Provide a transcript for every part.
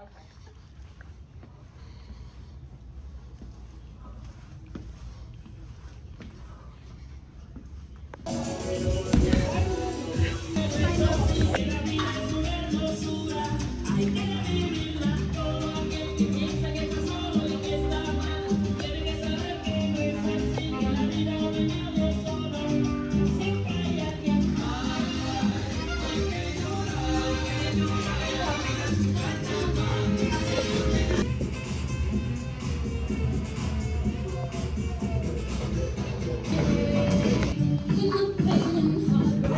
Ay, qué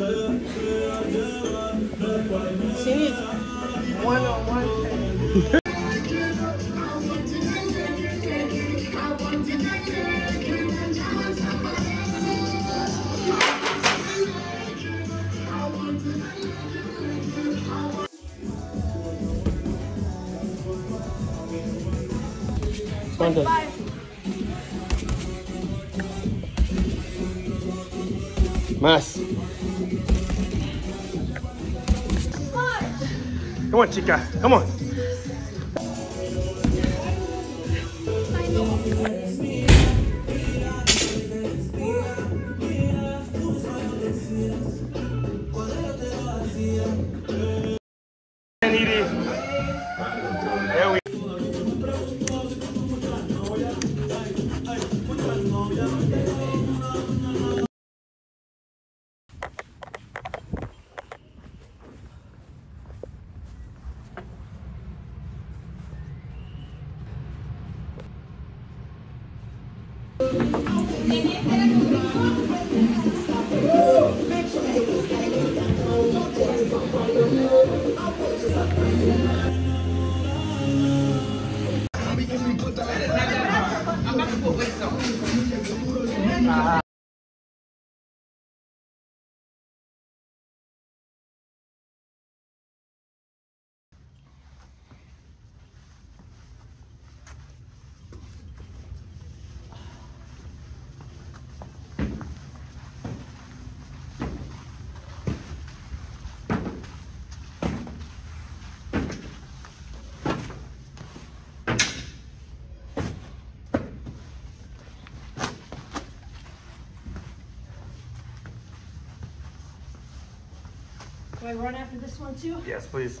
She needs one-on-one. ¿Cuántos? Más. Come on, chica. Come on. Edie. There we Do I run after this one too? Yes, please.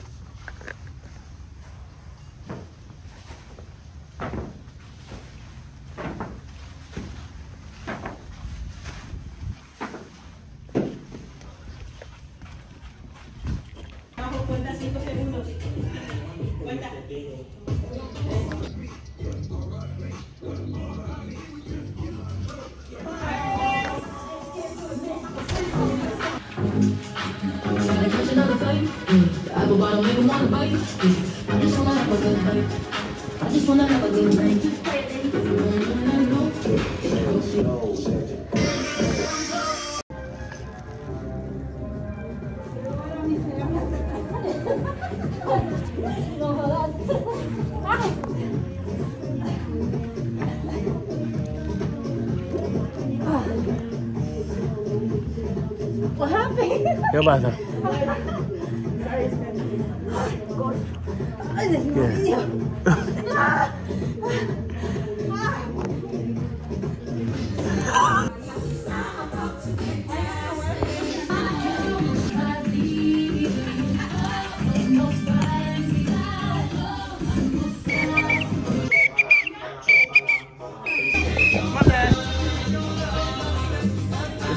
Make 'em wanna bite. I just wanna have a good night. I just wanna have a good night. What happened? Good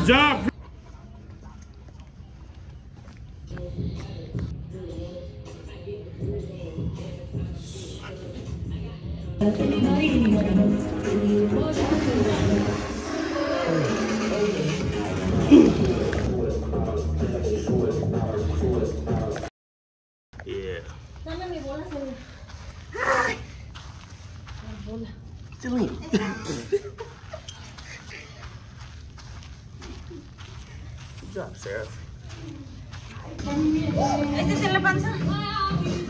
job. Yeah. Good job, Sarah. Este es en panza.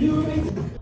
You